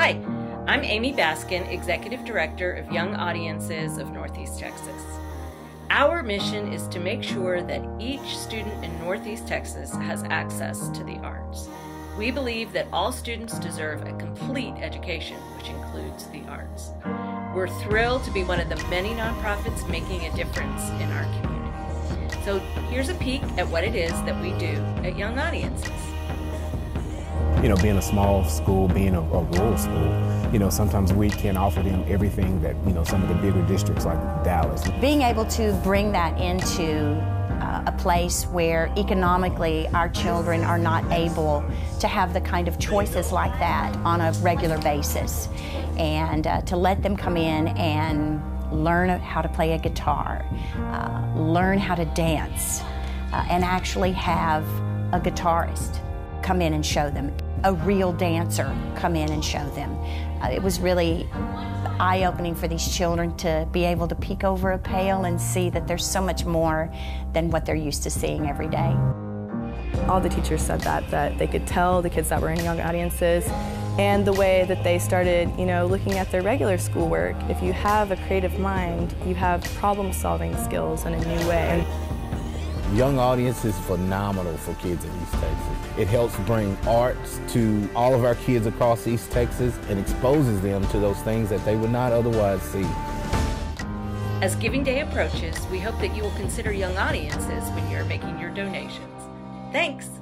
I'm Amy Baskin, Executive Director of Young Audiences of Northeast Texas. Our mission is to make sure that each student in Northeast Texas has access to the arts. We believe that all students deserve a complete education, which includes the arts. We're thrilled to be one of the many nonprofits making a difference in our community. So here's a peek at what it is that we do at Young Audiences you know, being a small school, being a, a, rural school, you know, sometimes we can't offer them everything that, you know, some of the bigger districts like Dallas. Being able to bring that into uh, a place where economically our children are not able to have the kind of choices like that on a regular basis. And uh, to let them come in and learn how to play a guitar, uh, learn how to dance, uh, and actually have a guitarist come in and show them a real dancer come in and show them. Uh, it was really eye opening for these children to be able to peek over a pail and see that there's so much more than what they're used to seeing every day. All the teachers said that, that they could tell the kids that were in young audiences and the way that they started, you know, looking at their regular schoolwork. If you have a creative mind, you have problem solving skills in a new way. Young Audience is phenomenal for kids in East Texas. It helps bring arts to all of our kids across East Texas and exposes them to those things that they would not otherwise see. As Giving Day approaches, we hope that you will consider young audiences when you're making your donations. Thanks!